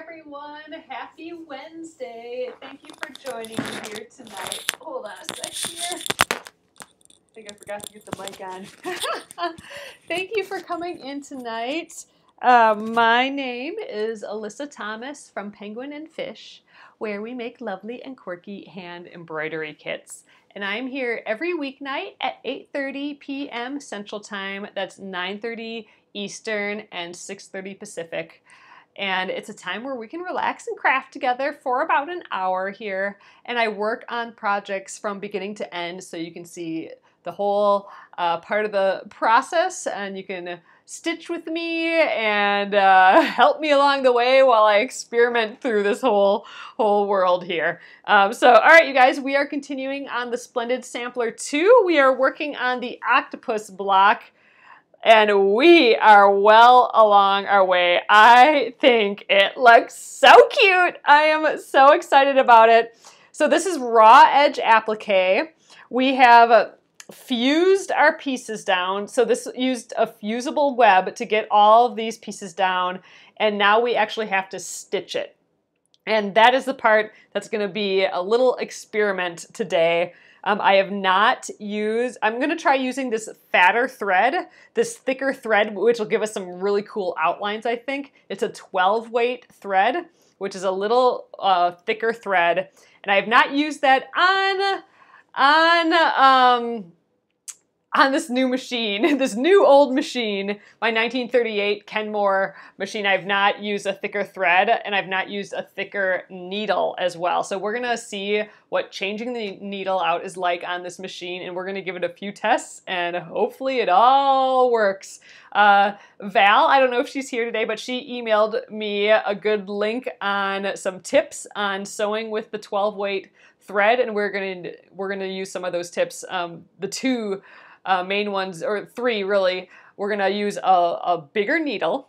everyone. Happy Wednesday. Thank you for joining me here tonight. Hold on a sec here. I think I forgot to get the mic on. Thank you for coming in tonight. Uh, my name is Alyssa Thomas from Penguin and Fish, where we make lovely and quirky hand embroidery kits. And I'm here every weeknight at 8:30 p.m. Central Time. That's 9:30 Eastern and 6:30 Pacific and it's a time where we can relax and craft together for about an hour here. And I work on projects from beginning to end so you can see the whole uh, part of the process and you can stitch with me and uh, help me along the way while I experiment through this whole whole world here. Um, so, all right, you guys, we are continuing on the Splendid Sampler 2. We are working on the octopus block and we are well along our way. I think it looks so cute. I am so excited about it. So this is raw edge applique. We have fused our pieces down. So this used a fusible web to get all of these pieces down. And now we actually have to stitch it. And that is the part that's gonna be a little experiment today. Um, I have not used, I'm going to try using this fatter thread, this thicker thread, which will give us some really cool outlines, I think. It's a 12 weight thread, which is a little uh, thicker thread. And I have not used that on, on, um, on this new machine, this new old machine, my 1938 Kenmore machine, I've not used a thicker thread and I've not used a thicker needle as well. So we're gonna see what changing the needle out is like on this machine and we're gonna give it a few tests and hopefully it all works. Uh, Val, I don't know if she's here today, but she emailed me a good link on some tips on sewing with the 12 weight thread and we're gonna, we're gonna use some of those tips. Um, the two uh, main ones, or three really, we're gonna use a, a bigger needle.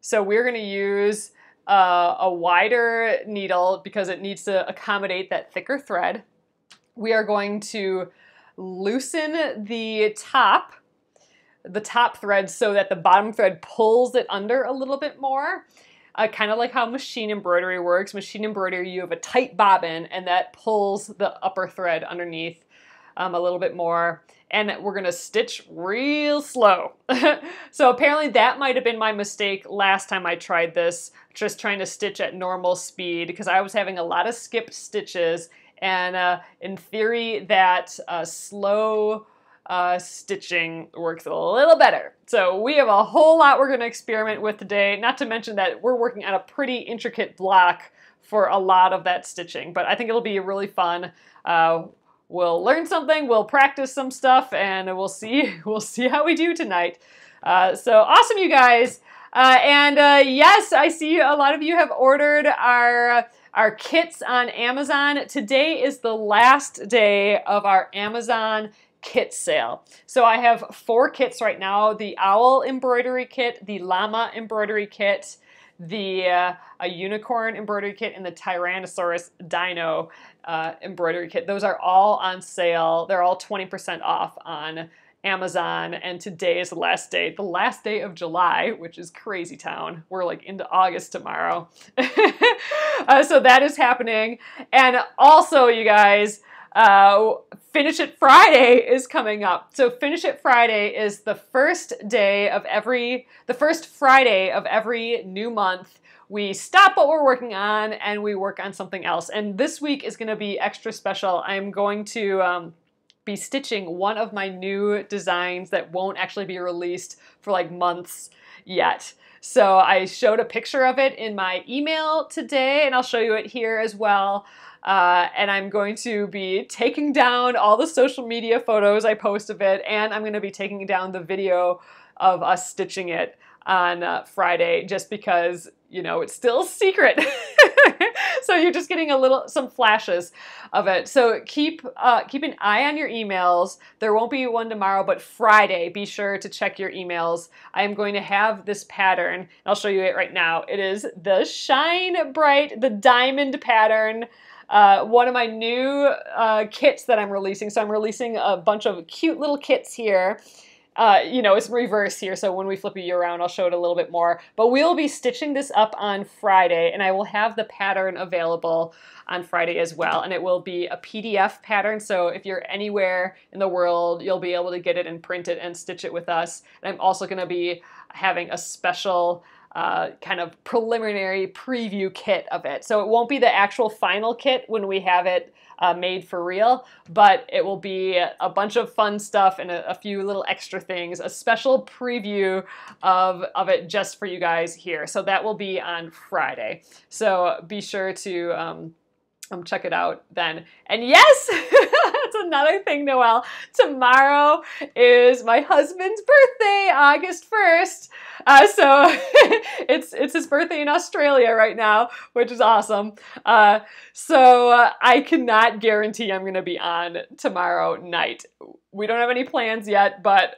So we're gonna use uh, a wider needle because it needs to accommodate that thicker thread. We are going to loosen the top, the top thread so that the bottom thread pulls it under a little bit more. Uh, kind of like how machine embroidery works. Machine embroidery, you have a tight bobbin and that pulls the upper thread underneath um, a little bit more and we're gonna stitch real slow. so apparently that might have been my mistake last time I tried this, just trying to stitch at normal speed because I was having a lot of skipped stitches and uh, in theory that uh, slow uh, stitching works a little better. So we have a whole lot we're gonna experiment with today, not to mention that we're working on a pretty intricate block for a lot of that stitching, but I think it'll be really fun. Uh, we'll learn something, we'll practice some stuff, and we'll see we'll see how we do tonight. Uh, so awesome, you guys! Uh, and uh, yes, I see a lot of you have ordered our our kits on Amazon. Today is the last day of our Amazon kit sale. So I have four kits right now: the owl embroidery kit, the llama embroidery kit, the uh, a unicorn embroidery kit, and the Tyrannosaurus dino uh, embroidery kit. Those are all on sale. They're all 20% off on Amazon, and today is the last day, the last day of July, which is crazy town. We're like into August tomorrow. uh, so that is happening. And also, you guys, uh, Finish It Friday is coming up. So Finish It Friday is the first day of every, the first Friday of every new month we stop what we're working on and we work on something else. And this week is going to be extra special. I'm going to um, be stitching one of my new designs that won't actually be released for like months yet. So I showed a picture of it in my email today, and I'll show you it here as well. Uh, and I'm going to be taking down all the social media photos I post of it, and I'm going to be taking down the video of us stitching it on uh, Friday just because, you know, it's still secret. so you're just getting a little, some flashes of it. So keep, uh, keep an eye on your emails. There won't be one tomorrow, but Friday, be sure to check your emails. I am going to have this pattern. I'll show you it right now. It is the Shine Bright, the diamond pattern. Uh, one of my new uh, kits that I'm releasing. So I'm releasing a bunch of cute little kits here uh, you know, it's reverse here, so when we flip you around, I'll show it a little bit more. But we'll be stitching this up on Friday, and I will have the pattern available on Friday as well. And it will be a PDF pattern, so if you're anywhere in the world, you'll be able to get it and print it and stitch it with us. And I'm also going to be having a special uh, kind of preliminary preview kit of it. So it won't be the actual final kit when we have it uh, made for real, but it will be a bunch of fun stuff and a, a, few little extra things, a special preview of, of it just for you guys here. So that will be on Friday. So be sure to um, um, check it out then. And yes, that's another thing, Noelle. Tomorrow is my husband's birthday, August 1st. Uh, so it's it's his birthday in Australia right now, which is awesome. Uh, so uh, I cannot guarantee I'm going to be on tomorrow night. We don't have any plans yet, but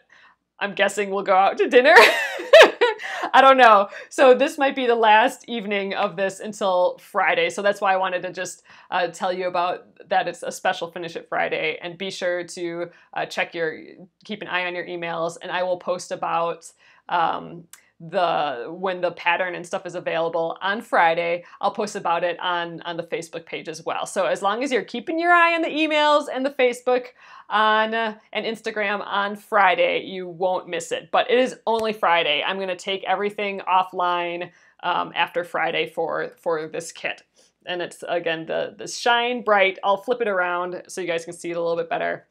I'm guessing we'll go out to dinner. I don't know. So this might be the last evening of this until Friday. So that's why I wanted to just uh, tell you about that. It's a special finish it Friday, and be sure to uh, check your, keep an eye on your emails, and I will post about. Um, the when the pattern and stuff is available on Friday. I'll post about it on on the Facebook page as well. So as long as you're keeping your eye on the emails and the Facebook on uh, and Instagram on Friday, you won't miss it. But it is only Friday. I'm going to take everything offline um, after Friday for for this kit. And it's again the the shine bright. I'll flip it around so you guys can see it a little bit better.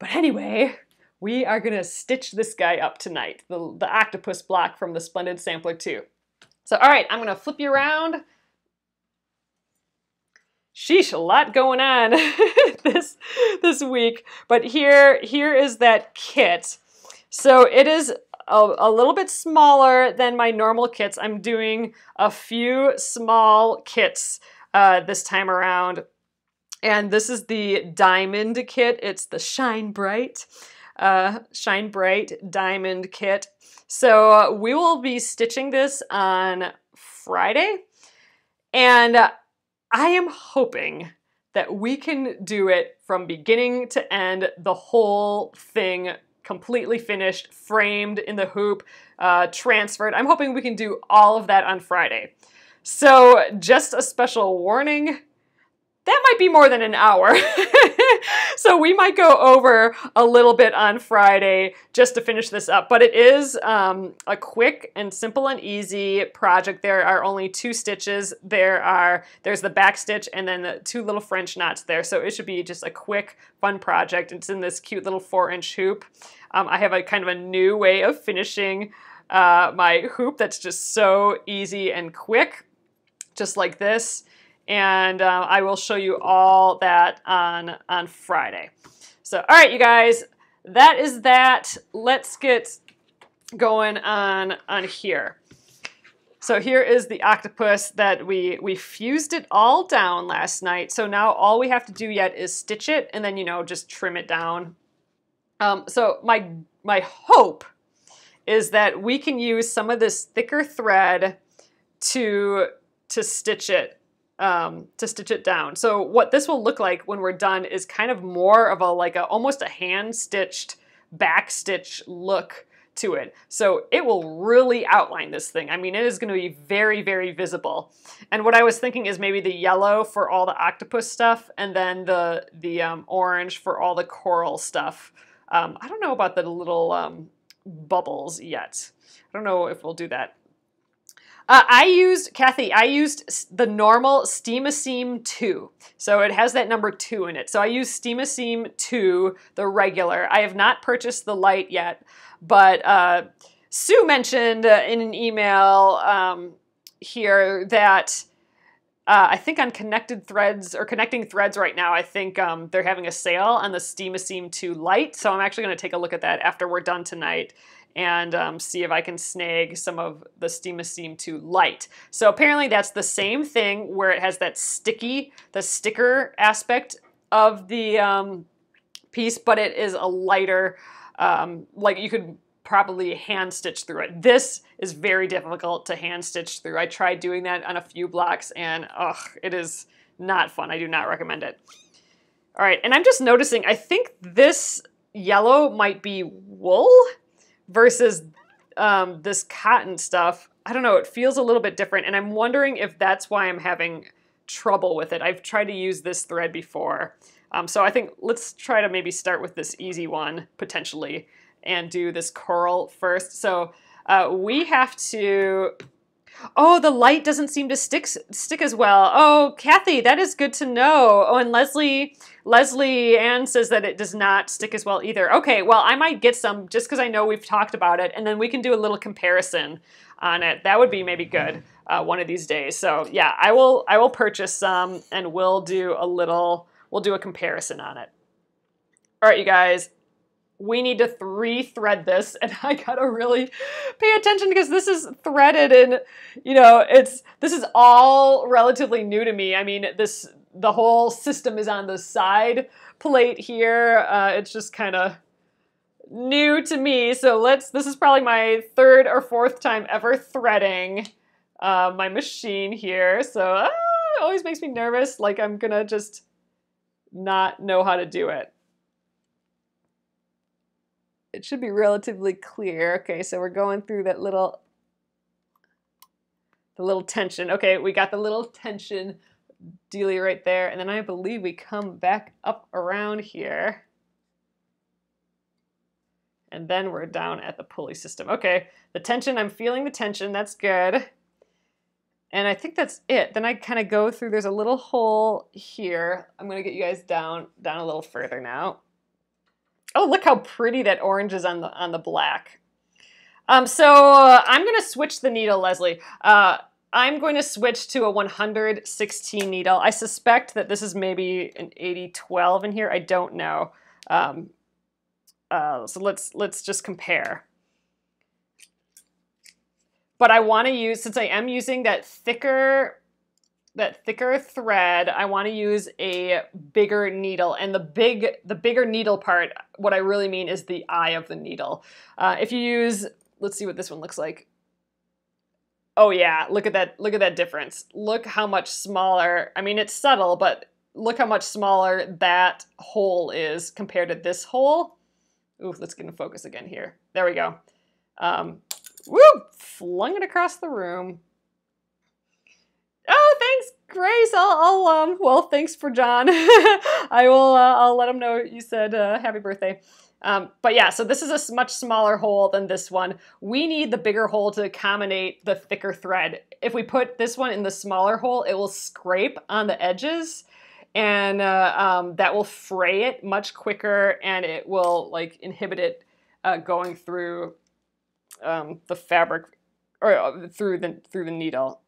But anyway, we are gonna stitch this guy up tonight, the, the octopus block from the Splendid Sampler 2. So, all right, I'm gonna flip you around. Sheesh, a lot going on this, this week. But here, here is that kit. So it is a, a, little bit smaller than my normal kits. I'm doing a few small kits uh, this time around. And this is the diamond kit. It's the Shine Bright uh, Shine Bright Diamond Kit. So uh, we will be stitching this on Friday. And uh, I am hoping that we can do it from beginning to end, the whole thing completely finished, framed in the hoop, uh, transferred. I'm hoping we can do all of that on Friday. So just a special warning, that might be more than an hour. so we might go over a little bit on Friday just to finish this up. But it is um, a quick and simple and easy project. There are only two stitches. There are there's the back stitch and then the two little French knots there. So it should be just a quick, fun project. It's in this cute little four inch hoop. Um, I have a kind of a new way of finishing uh, my hoop that's just so easy and quick, just like this and uh, I will show you all that on, on Friday. So, all right, you guys, that is that. Let's get going on, on here. So here is the octopus that we, we fused it all down last night. So now all we have to do yet is stitch it and then, you know, just trim it down. Um, so my, my hope is that we can use some of this thicker thread to, to stitch it um, to stitch it down. So what this will look like when we're done is kind of more of a like a almost a hand stitched back stitch look to it. So it will really outline this thing. I mean, it is going to be very, very visible. And what I was thinking is maybe the yellow for all the octopus stuff and then the, the um, orange for all the coral stuff. Um, I don't know about the little um, bubbles yet. I don't know if we'll do that. Uh, I used, Kathy, I used the normal Steam-A-Seam 2. So it has that number 2 in it. So I used Steam-A-Seam 2, the regular. I have not purchased the light yet, but uh, Sue mentioned uh, in an email um, here that uh, I think on Connected Threads or Connecting Threads right now, I think um, they're having a sale on the Steam-A-Seam 2 Light. So I'm actually going to take a look at that after we're done tonight and um, see if I can snag some of the Steam-A-Seam 2 Light. So apparently that's the same thing where it has that sticky, the sticker aspect of the um, piece, but it is a lighter, um, like you could probably hand stitch through it. This is very difficult to hand stitch through. I tried doing that on a few blocks and ugh, it is not fun. I do not recommend it. All right, and I'm just noticing, I think this yellow might be wool versus um, this cotton stuff. I don't know, it feels a little bit different, and I'm wondering if that's why I'm having trouble with it. I've tried to use this thread before. Um, so I think let's try to maybe start with this easy one, potentially, and do this coral first. So uh, we have to Oh, the light doesn't seem to stick stick as well. Oh, Kathy, that is good to know. Oh, and Leslie Leslie Ann says that it does not stick as well either. Okay, well, I might get some just because I know we've talked about it, and then we can do a little comparison on it. That would be maybe good uh, one of these days. So yeah, I will I will purchase some, and we'll do a little we'll do a comparison on it. All right, you guys, we need to three thread this and I gotta really pay attention because this is threaded and you know it's this is all relatively new to me I mean this the whole system is on the side plate here uh, it's just kind of new to me so let's this is probably my third or fourth time ever threading uh, my machine here so uh, it always makes me nervous like I'm gonna just not know how to do it it should be relatively clear. Okay, so we're going through that little, the little tension. Okay, we got the little tension dealy right there. And then I believe we come back up around here. And then we're down at the pulley system. Okay, the tension, I'm feeling the tension. That's good. And I think that's it. Then I kind of go through, there's a little hole here. I'm going to get you guys down, down a little further now. Oh, look how pretty that orange is on the on the black. Um, so uh, I'm going to switch the needle, Leslie. Uh, I'm going to switch to a 116 needle. I suspect that this is maybe an 8012 in here. I don't know. Um, uh, so let's let's just compare. But I want to use, since I am using that thicker that thicker thread, I want to use a bigger needle. And the big, the bigger needle part, what I really mean is the eye of the needle. Uh, if you use, let's see what this one looks like. Oh yeah, look at that, look at that difference. Look how much smaller, I mean, it's subtle, but look how much smaller that hole is compared to this hole. Ooh, let's get in focus again here. There we go. Um, woo, flung it across the room. Oh, thanks, Grace. I'll, I'll um. Well, thanks for John. I will. Uh, I'll let him know you said uh, happy birthday. Um, but yeah, so this is a much smaller hole than this one. We need the bigger hole to accommodate the thicker thread. If we put this one in the smaller hole, it will scrape on the edges and uh, um, that will fray it much quicker and it will like inhibit it uh, going through um, the fabric or uh, through the through the needle.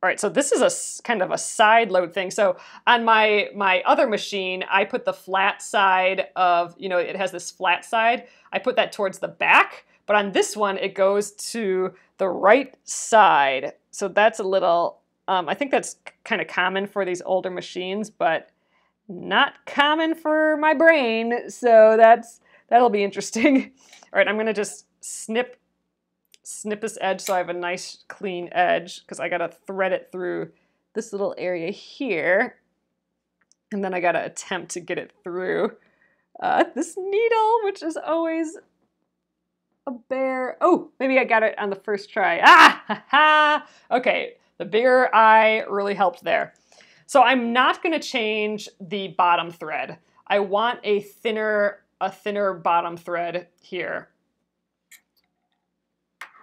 All right, so this is a kind of a side load thing. So on my my other machine, I put the flat side of, you know, it has this flat side. I put that towards the back, but on this one, it goes to the right side. So that's a little, um, I think that's kind of common for these older machines, but not common for my brain. So that's that'll be interesting. All right, I'm gonna just snip snip this edge so I have a nice clean edge because I gotta thread it through this little area here. And then I gotta attempt to get it through uh, this needle, which is always a bear. Oh, maybe I got it on the first try. Ah, ha, ha. Okay, the bigger eye really helped there. So I'm not gonna change the bottom thread. I want a thinner, a thinner bottom thread here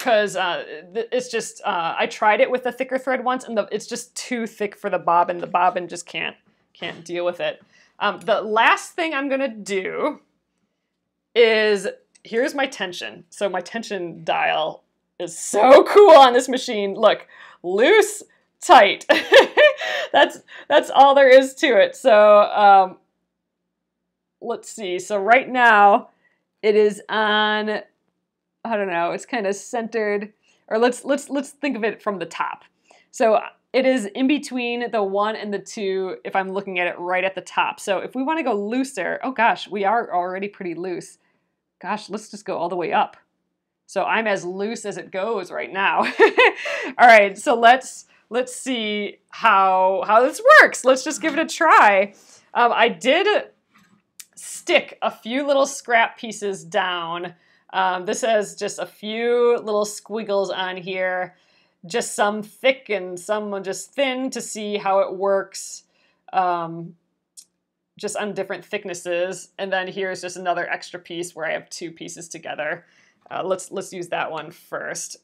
because uh, it's just uh, I tried it with a thicker thread once, and the, it's just too thick for the bobbin. The bobbin just can't can't deal with it. Um, the last thing I'm gonna do is here's my tension. So my tension dial is so cool on this machine. Look, loose, tight. that's that's all there is to it. So um, let's see. So right now it is on I don't know, it's kind of centered, or let's let's let's think of it from the top. So it is in between the one and the two if I'm looking at it right at the top. So if we want to go looser, oh gosh, we are already pretty loose. Gosh, let's just go all the way up. So I'm as loose as it goes right now. all right, so let's let's see how how this works. Let's just give it a try. Um, I did stick a few little scrap pieces down Um, this has just a few little squiggles on here, just some thick and some just thin to see how it works. Um, just on different thicknesses. And then here's just another extra piece where I have two pieces together. Uh, let's, let's use that one first.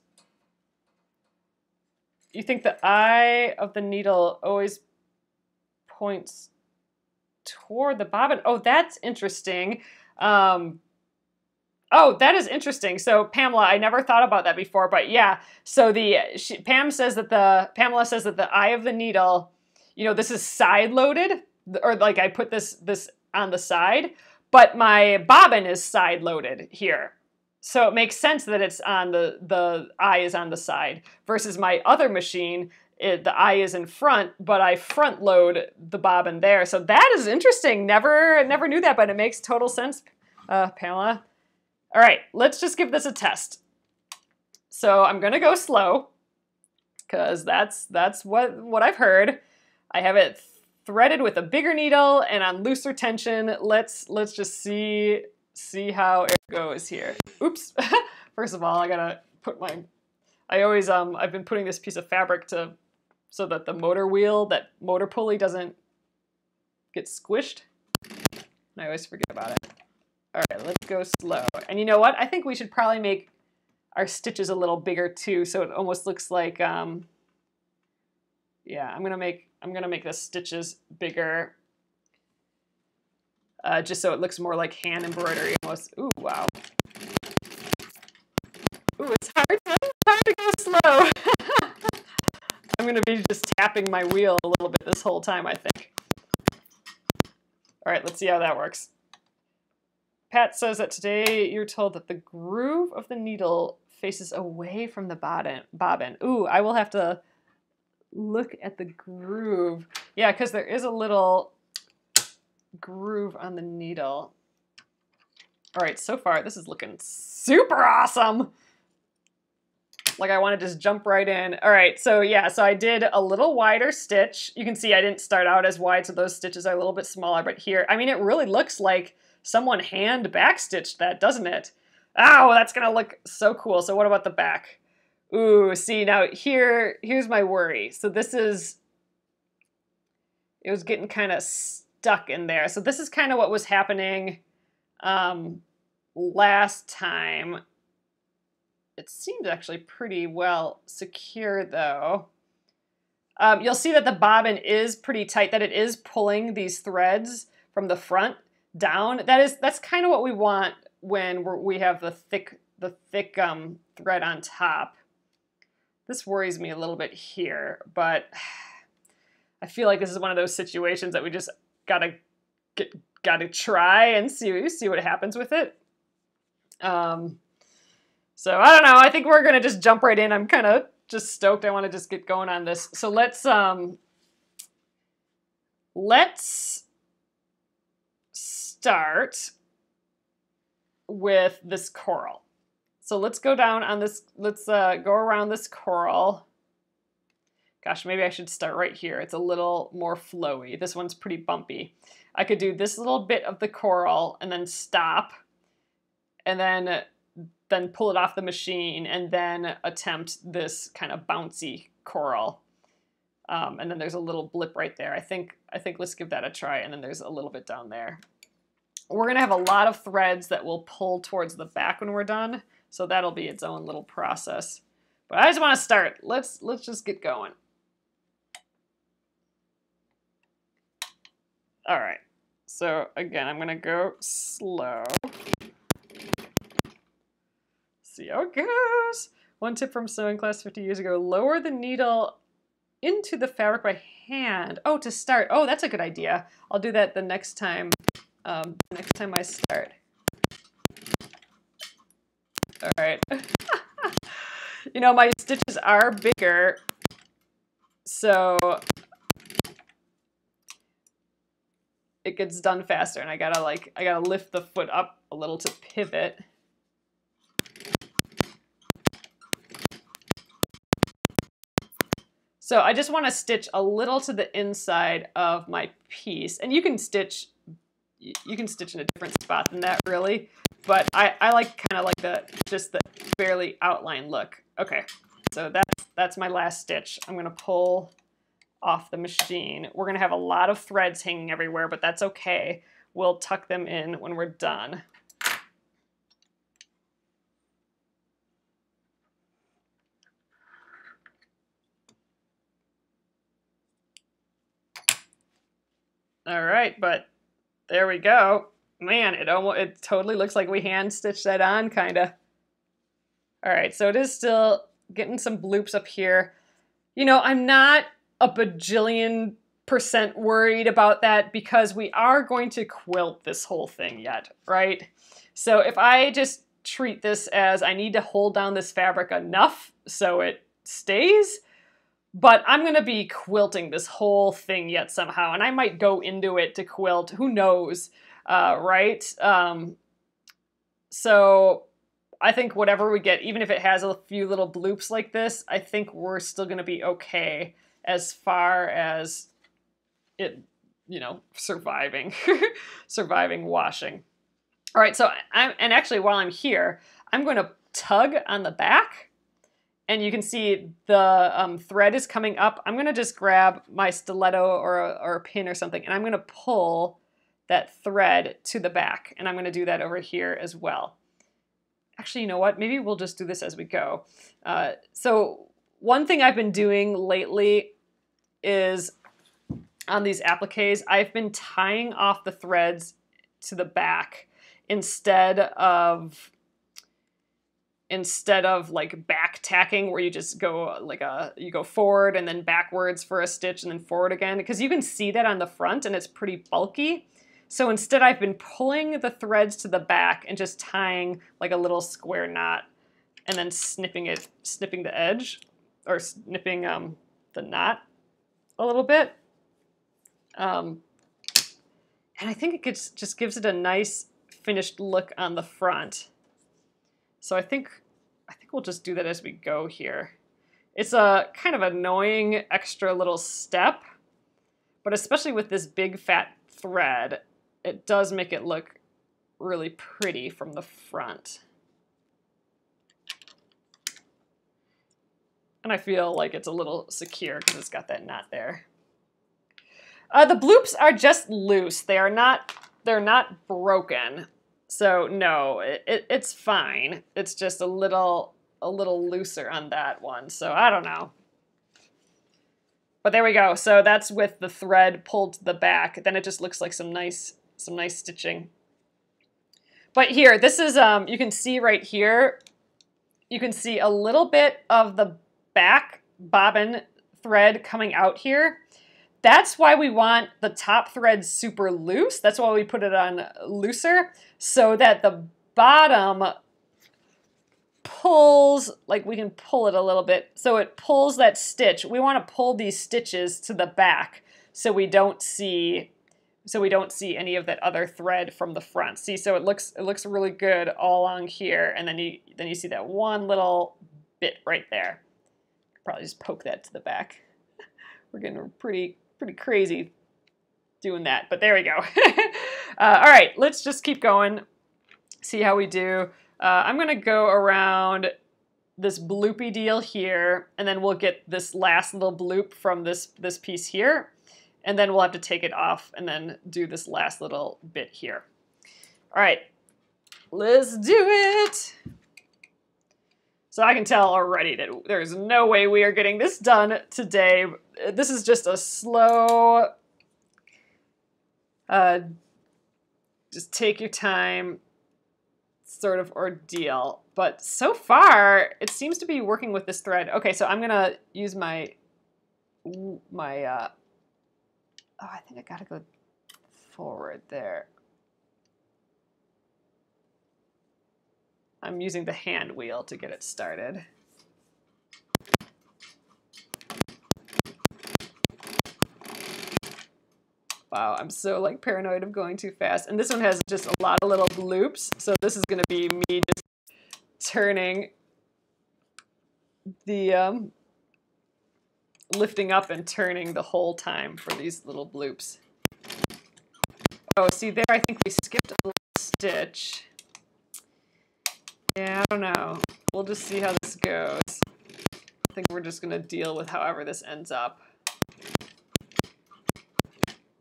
You think the eye of the needle always points toward the bobbin? Oh, that's interesting. Um, Oh, that is interesting. So Pamela, I never thought about that before, but yeah. So the she, Pam says that the Pamela says that the eye of the needle, you know, this is side loaded, or like I put this this on the side, but my bobbin is side loaded here. So it makes sense that it's on the the eye is on the side versus my other machine. It, the eye is in front, but I front load the bobbin there. So that is interesting. Never never knew that, but it makes total sense, uh, Pamela. All right, let's just give this a test. So I'm gonna go slow because that's that's what what I've heard. I have it threaded with a bigger needle and on looser tension. Let's let's just see see how it goes here. Oops. First of all, I gotta put my. I always um I've been putting this piece of fabric to so that the motor wheel that motor pulley doesn't get squished. And I always forget about it. All right, let's go slow. And you know what? I think we should probably make our stitches a little bigger too, so it almost looks like, um, yeah, I'm gonna make, I'm gonna make the stitches bigger, uh, just so it looks more like hand embroidery almost. Ooh, wow. Ooh, it's hard to, hard to go slow. I'm gonna be just tapping my wheel a little bit this whole time, I think. All right, let's see how that works. Pat says that today you're told that the groove of the needle faces away from the bobbin. Ooh, I will have to look at the groove. Yeah, because there is a little groove on the needle. All right, so far this is looking super awesome. Like I want to just jump right in. All right, so yeah, so I did a little wider stitch. You can see I didn't start out as wide, so those stitches are a little bit smaller, but here, I mean, it really looks like someone hand backstitched that, doesn't it? Oh, that's gonna look so cool. So what about the back? Ooh, see now here, here's my worry. So this is, it was getting kind of stuck in there. So this is kind of what was happening um, last time. It seems actually pretty well secure though. Um, you'll see that the bobbin is pretty tight, that it is pulling these threads from the front down. That is that's kind of what we want when we have the thick the thick um, thread on top. This worries me a little bit here, but I feel like this is one of those situations that we just gotta get gotta try and see see what happens with it. Um, so I don't know. I think we're gonna just jump right in. I'm kind of just stoked. I want to just get going on this. So let's um, let's start with this coral. So let's go down on this, let's uh, go around this coral. Gosh, maybe I should start right here. It's a little more flowy. This one's pretty bumpy. I could do this little bit of the coral and then stop and then then pull it off the machine and then attempt this kind of bouncy coral. Um, and then there's a little blip right there. I think I think let's give that a try. And then there's a little bit down there. We're going to have a lot of threads that will pull towards the back when we're done, so that'll be its own little process. But I just want to start. Let's let's just get going. All right. So again, I'm going to go slow. See how it goes. One tip from sewing class 50 years ago, lower the needle into the fabric by hand. Oh, to start. Oh, that's a good idea. I'll do that the next time um, next time I start. All right. you know, my stitches are bigger, so it gets done faster and I gotta like, I gotta lift the foot up a little to pivot. So I just want to stitch a little to the inside of my piece. And you can stitch you can stitch in a different spot than that really. but I, I like kind of like the just the barely outline look. Okay, so that's, that's my last stitch. I'm gonna pull off the machine. We're gonna have a lot of threads hanging everywhere, but that's okay. We'll tuck them in when we're done. All right, but there we go. Man, it almost it totally looks like we hand stitched that on, kind of. All right, so it is still getting some bloops up here. You know, I'm not a bajillion percent worried about that because we are going to quilt this whole thing yet, right? So if I just treat this as I need to hold down this fabric enough so it stays, but I'm going to be quilting this whole thing yet somehow, and I might go into it to quilt. Who knows, uh, right? Um, so I think whatever we get, even if it has a few little bloops like this, I think we're still going to be okay as far as it, you know, surviving, surviving washing. All right, so I'm, and actually while I'm here, I'm going to tug on the back and you can see the um, thread is coming up. I'm gonna just grab my stiletto or a, or a pin or something, and I'm gonna pull that thread to the back, and I'm gonna do that over here as well. Actually, you know what? Maybe we'll just do this as we go. Uh, so one thing I've been doing lately is on these appliques, I've been tying off the threads to the back instead of instead of like back tacking where you just go like a you go forward and then backwards for a stitch and then forward again because you can see that on the front and it's pretty bulky. So instead I've been pulling the threads to the back and just tying like a little square knot and then snipping it snipping the edge or snipping um, the knot a little bit. Um, and I think it gets, just gives it a nice finished look on the front so I think I think we'll just do that as we go here. It's a kind of annoying extra little step, but especially with this big fat thread, it does make it look really pretty from the front. And I feel like it's a little secure because it's got that knot there. Uh, the bloops are just loose. They are not, they're not broken. So no, it, it, it's fine. It's just a little a little looser on that one. So I don't know. But there we go. So that's with the thread pulled to the back. Then it just looks like some nice some nice stitching. But here, this is um you can see right here, you can see a little bit of the back bobbin thread coming out here. That's why we want the top thread super loose. That's why we put it on looser so that the bottom pulls, like we can pull it a little bit, so it pulls that stitch. We want to pull these stitches to the back so we don't see so we don't see any of that other thread from the front. See, so it looks it looks really good all along here, and then you then you see that one little bit right there. Probably just poke that to the back. We're getting pretty pretty crazy doing that, but there we go. uh, all right, let's just keep going, see how we do. Uh, I'm gonna go around this bloopy deal here, and then we'll get this last little bloop from this, this piece here, and then we'll have to take it off and then do this last little bit here. All right, let's do it. So I can tell already that there's no way we are getting this done today. This is just a slow, uh, just take your time sort of ordeal. But so far, it seems to be working with this thread. Okay, so I'm gonna use my, my, uh, oh, I think I gotta go forward there. I'm using the hand wheel to get it started. Wow, I'm so like paranoid of going too fast. And this one has just a lot of little loops. So this is gonna be me just turning the, um, lifting up and turning the whole time for these little bloops. Oh, see there, I think we skipped a little stitch. Yeah, I don't know. We'll just see how this goes. I think we're just going to deal with however this ends up.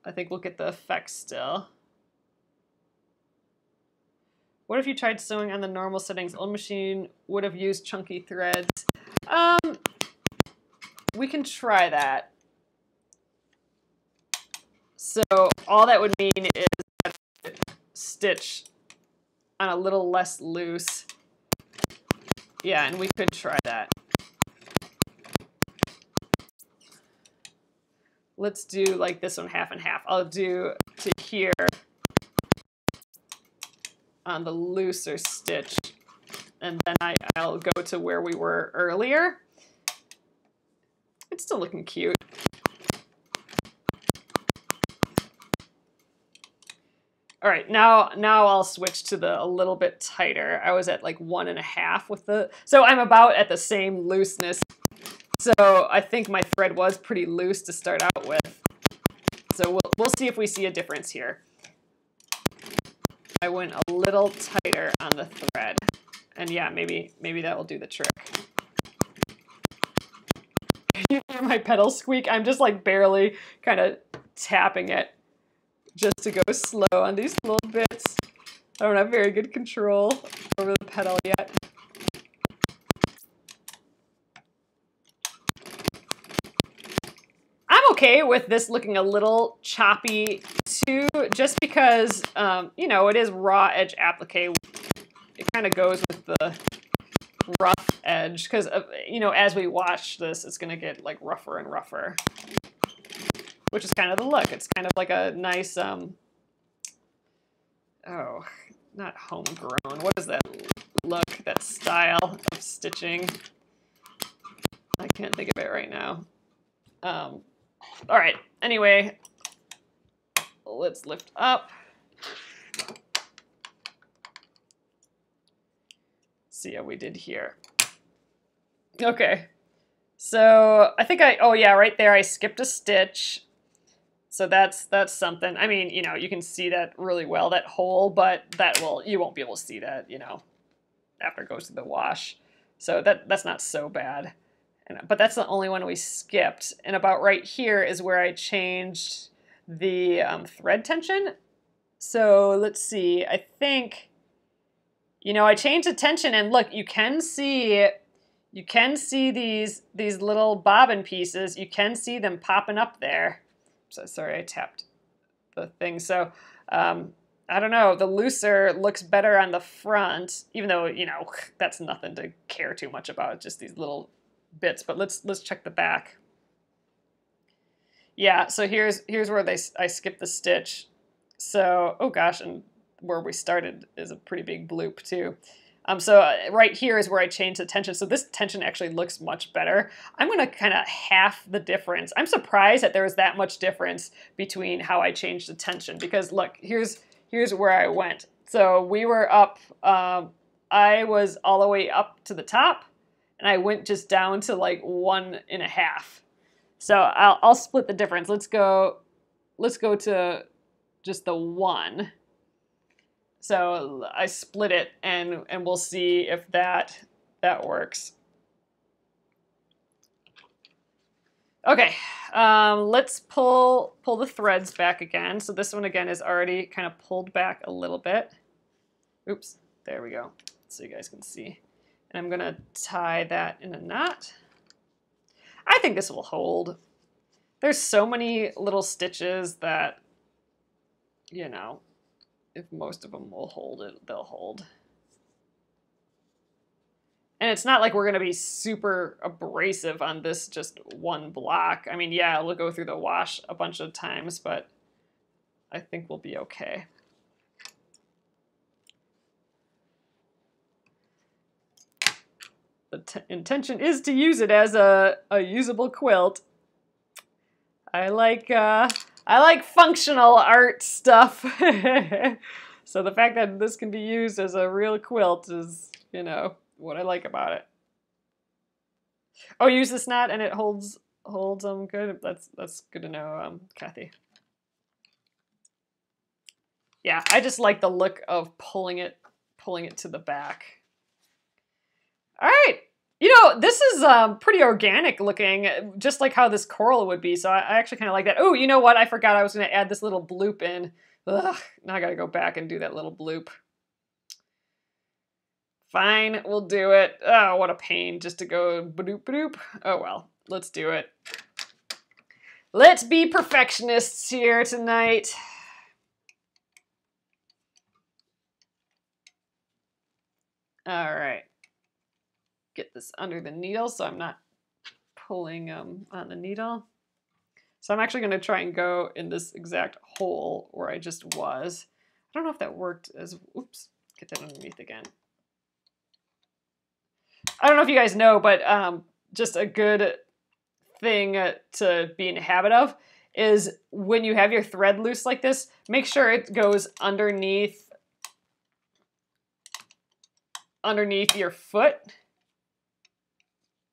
I think we'll get the effect still. What if you tried sewing on the normal settings? Old machine would have used chunky threads. Um, we can try that. So all that would mean is stitch on a little less loose. Yeah, and we could try that. Let's do like this one half and half. I'll do to here on the looser stitch. And then I, I'll go to where we were earlier. It's still looking cute. All right, now now I'll switch to the a little bit tighter. I was at like one and a half with the, so I'm about at the same looseness. So I think my thread was pretty loose to start out with. So we'll, we'll see if we see a difference here. I went a little tighter on the thread. And yeah, maybe maybe that will do the trick. Can you hear my pedal squeak? I'm just like barely kind of tapping it just to go slow on these little bits. I don't have very good control over the pedal yet. I'm okay with this looking a little choppy too, just because, um, you know, it is raw edge applique. It kind of goes with the rough edge because, uh, you know, as we watch this, it's going to get like rougher and rougher which is kind of the look. It's kind of like a nice, um, oh, not homegrown. What is that look, that style of stitching? I can't think of it right now. Um, all right, anyway, let's lift up. See how we did here. Okay, so I think I, oh yeah, right there I skipped a stitch. So that's that's something. I mean, you know, you can see that really well, that hole, but that will you won't be able to see that, you know, after it goes to the wash. So that that's not so bad. And, but that's the only one we skipped. And about right here is where I changed the um, thread tension. So let's see. I think, you know, I changed the tension, and look, you can see you can see these these little bobbin pieces. You can see them popping up there. So sorry, I tapped the thing. So um, I don't know. The looser looks better on the front, even though you know that's nothing to care too much about. Just these little bits. But let's let's check the back. Yeah. So here's here's where they I skipped the stitch. So oh gosh, and where we started is a pretty big bloop too. Um, so uh, right here is where I change the tension. So this tension actually looks much better. I'm going to kind of half the difference. I'm surprised that there was that much difference between how I changed the tension because look, here's here's where I went. So we were up, um, I was all the way up to the top and I went just down to like one and a half. So I'll, I'll split the difference. Let's go, let's go to just the one. So I split it and, and we'll see if that, that works. Okay, um, let's pull, pull the threads back again. So this one again is already kind of pulled back a little bit. Oops, there we go. So you guys can see. And I'm gonna tie that in a knot. I think this will hold. There's so many little stitches that, you know, if most of them will hold it, they'll hold. And it's not like we're going to be super abrasive on this just one block. I mean, yeah, we'll go through the wash a bunch of times, but I think we'll be okay. The intention is to use it as a, a usable quilt. I like uh, I like functional art stuff. so the fact that this can be used as a real quilt is, you know, what I like about it. Oh, use this knot and it holds holds them good. That's that's good to know, um, Kathy. Yeah, I just like the look of pulling it pulling it to the back. All right. You know, this is um, pretty organic looking, just like how this coral would be. So I, I actually kind of like that. Oh, you know what? I forgot I was going to add this little bloop in. Ugh, now I got to go back and do that little bloop. Fine, we'll do it. Oh, what a pain just to go bloop bloop. Oh well, let's do it. Let's be perfectionists here tonight. All right. Get this under the needle so I'm not pulling um, on the needle. So I'm actually going to try and go in this exact hole where I just was. I don't know if that worked as, oops, get that underneath again. I don't know if you guys know, but um, just a good thing to be in a habit of is when you have your thread loose like this, make sure it goes underneath underneath your foot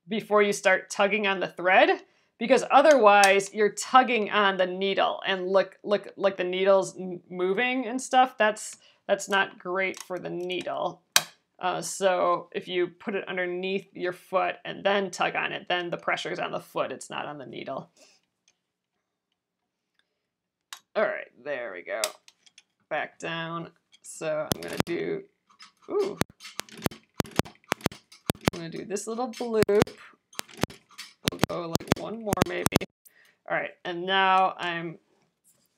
before you start tugging on the thread because otherwise you're tugging on the needle and look look like the needle's moving and stuff that's that's not great for the needle. Uh, so if you put it underneath your foot and then tug on it then the pressure is on the foot it's not on the needle. All right there we go. Back down. So I'm gonna do ooh I'm gonna do this little bloop we'll go like one more maybe. All right, and now I'm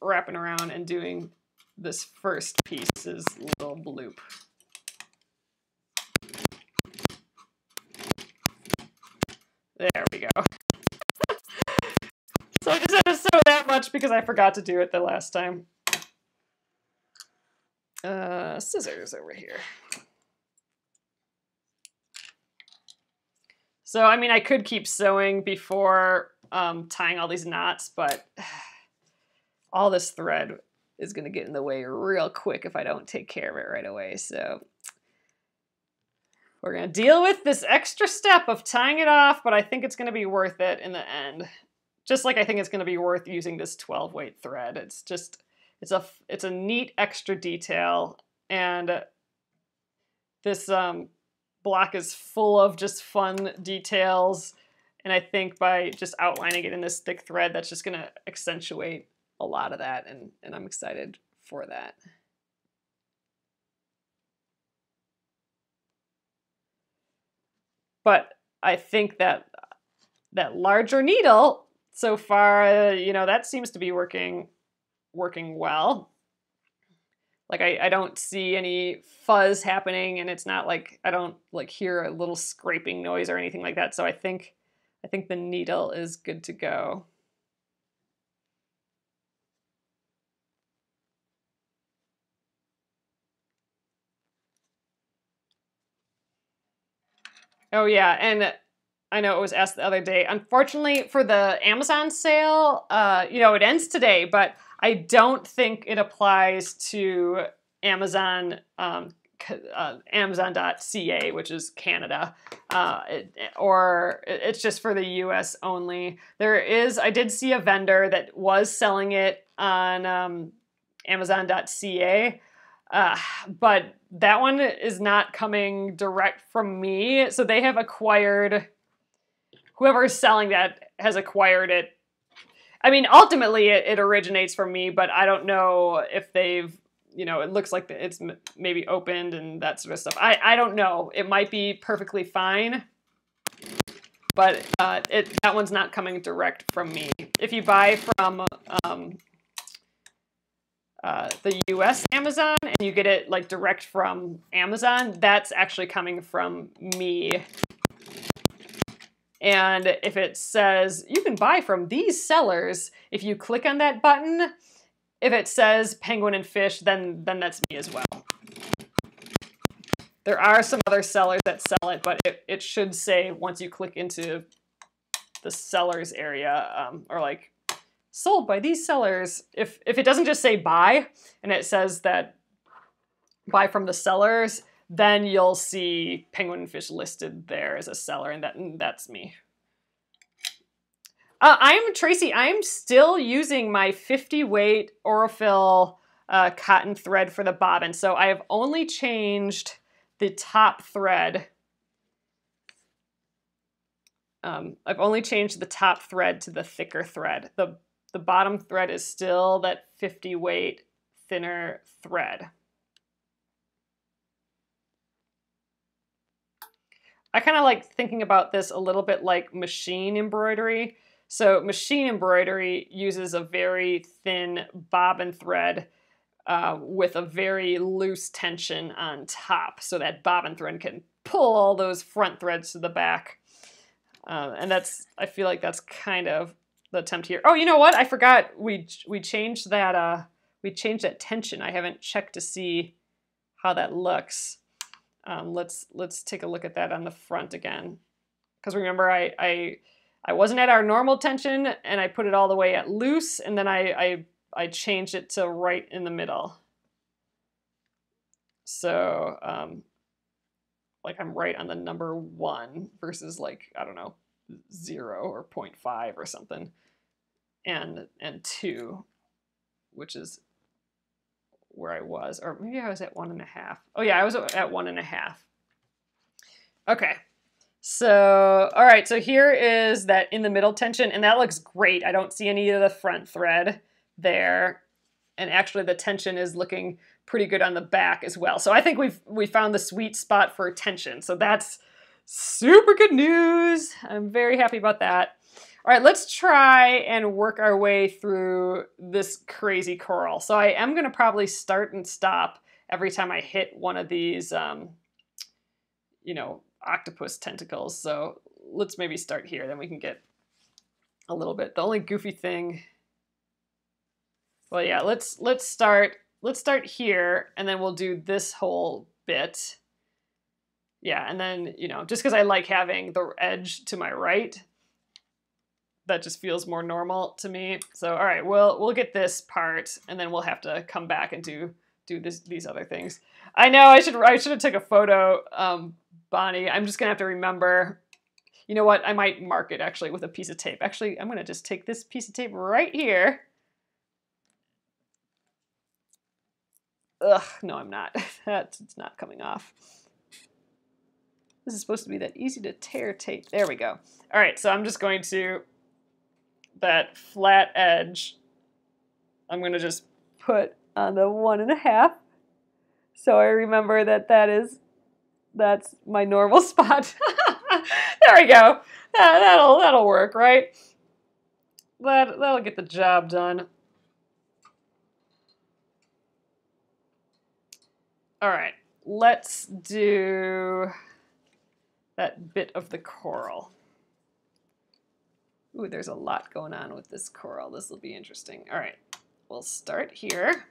wrapping around and doing this first piece's little bloop. There we go. so I just had to sew that much because I forgot to do it the last time. Uh, scissors over here. So, I mean, I could keep sewing before um, tying all these knots, but all this thread is going to get in the way real quick if I don't take care of it right away. So we're going to deal with this extra step of tying it off, but I think it's going to be worth it in the end. Just like I think it's going to be worth using this 12 weight thread. It's just, it's a, it's a neat extra detail. And this um, block is full of just fun details. And I think by just outlining it in this thick thread, that's just going to accentuate a lot of that. And, and I'm excited for that. But I think that that larger needle so far, you know, that seems to be working working well like I, I don't see any fuzz happening and it's not like I don't like hear a little scraping noise or anything like that. So I think I think the needle is good to go. Oh yeah, and I know it was asked the other day. Unfortunately, for the Amazon sale, uh, you know, it ends today, but I don't think it applies to Amazon um, uh, Amazon.ca, which is Canada, uh, it, or it's just for the US only. There is, I did see a vendor that was selling it on um, Amazon.ca, uh, but that one is not coming direct from me. So they have acquired, whoever is selling that has acquired it I mean, ultimately it, it originates from me, but I don't know if they've, you know, it looks like it's maybe opened and that sort of stuff. I, I don't know. It might be perfectly fine, but uh, it that one's not coming direct from me. If you buy from um, uh, the US Amazon and you get it like direct from Amazon, that's actually coming from me and if it says you can buy from these sellers, if you click on that button, if it says penguin and fish, then then that's me as well. There are some other sellers that sell it, but it, it should say once you click into the sellers area, um, or like sold by these sellers, if if it doesn't just say buy and it says that buy from the sellers, then you'll see Penguin Fish listed there as a seller, and that and that's me. Uh, I'm Tracy. I'm still using my 50 weight Aurifil uh, cotton thread for the bobbin. So I have only changed the top thread Um, I've only changed the top thread to the thicker thread. The, the bottom thread is still that 50 weight thinner thread. I kind of like thinking about this a little bit like machine embroidery. So machine embroidery uses a very thin bobbin thread uh, with a very loose tension on top so that bobbin thread can pull all those front threads to the back. Uh, and that's, I feel like that's kind of the attempt here. Oh, you know what? I forgot we, we changed that, uh, we changed that tension. I haven't checked to see how that looks. Um, let's let's take a look at that on the front again. Because remember, I, I I wasn't at our normal tension, and I put it all the way at loose, and then I, I I changed it to right in the middle. So um, like I'm right on the number one versus like I don't know zero or 0.5 or something, and and two, which is where I was, or maybe I was at one and a half. Oh yeah, I was at one and a half. Okay, so all right, so here is that in the middle tension, and that looks great. I don't see any of the front thread there, and actually the tension is looking pretty good on the back as well. So I think we've we found the sweet spot for tension. So that's super good news. I'm very happy about that. All right, let's try and work our way through this crazy coral. So I am gonna probably start and stop every time I hit one of these, um, you know, octopus tentacles. So let's maybe start here, then we can get a little bit. The only goofy thing, well, yeah, let's let's start let's start here, and then we'll do this whole bit. Yeah, and then, you know, just because I like having the edge to my right, that just feels more normal to me. So all right, we'll we'll get this part, and then we'll have to come back and do do this these other things. I know I should I should have took a photo, um, Bonnie. I'm just gonna have to remember. You know what? I might mark it actually with a piece of tape. Actually, I'm gonna just take this piece of tape right here. Ugh, no, I'm not. That's it's not coming off. This is supposed to be that easy to tear tape. There we go. All right, so I'm just going to that flat edge, I'm going to just put on the one and a half. So I remember that that is, that's my normal spot. there we go. That, that'll, that'll work, right? That, that'll get the job done. All right, let's do that bit of the coral. Ooh, there's a lot going on with this coral. This will be interesting. All right, we'll start here.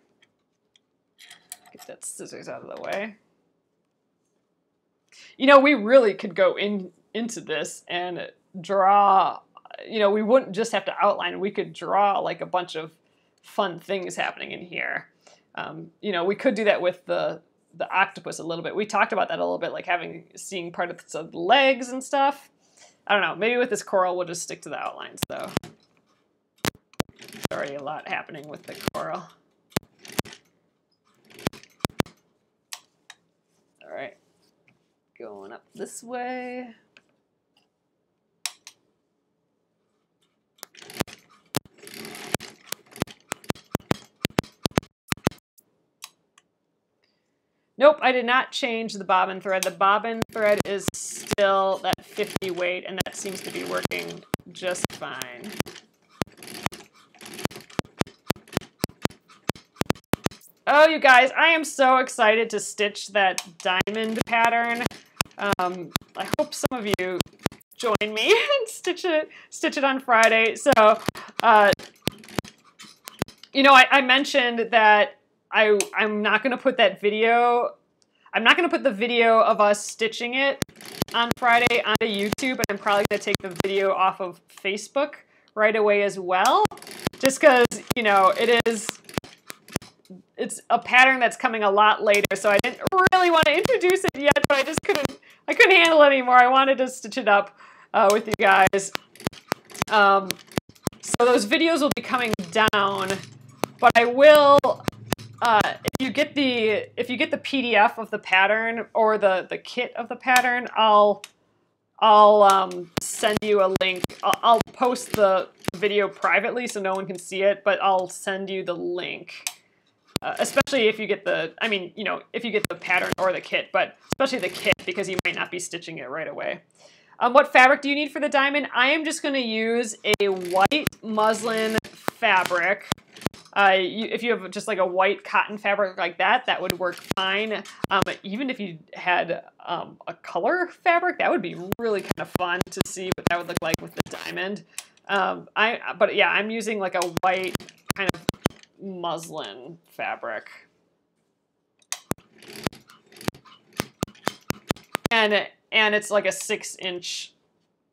Get that scissors out of the way. You know, we really could go in into this and draw, you know, we wouldn't just have to outline, we could draw like a bunch of fun things happening in here. Um, you know, we could do that with the the octopus a little bit. We talked about that a little bit, like having seeing part of the legs and stuff. I don't know. Maybe with this coral, we'll just stick to the outlines, though. There's already a lot happening with the coral. All right. Going up this way. Nope, I did not change the bobbin thread. The bobbin thread is still that 50 weight, and that seems to be working just fine. Oh, you guys, I am so excited to stitch that diamond pattern. Um, I hope some of you join me and stitch it, stitch it on Friday. So, uh, you know, I, I mentioned that I I'm not gonna put that video. I'm not gonna put the video of us stitching it on Friday onto YouTube, and I'm probably gonna take the video off of Facebook right away as well, just because you know it is. It's a pattern that's coming a lot later, so I didn't really want to introduce it yet, but I just couldn't. I couldn't handle it anymore. I wanted to stitch it up uh, with you guys. Um, so those videos will be coming down, but I will uh, if you get the if you get the PDF of the pattern or the the kit of the pattern, I'll I'll um, send you a link. I'll, I'll post the video privately so no one can see it, but I'll send you the link. Uh, especially if you get the, I mean, you know, if you get the pattern or the kit, but especially the kit because you might not be stitching it right away. Um, what fabric do you need for the diamond? I am just going to use a white muslin fabric. Uh, you, if you have just like a white cotton fabric like that, that would work fine. Um, even if you had um, a color fabric, that would be really kind of fun to see what that would look like with the diamond. Um, I, but yeah, I'm using like a white kind of muslin fabric. And, and it's like a six inch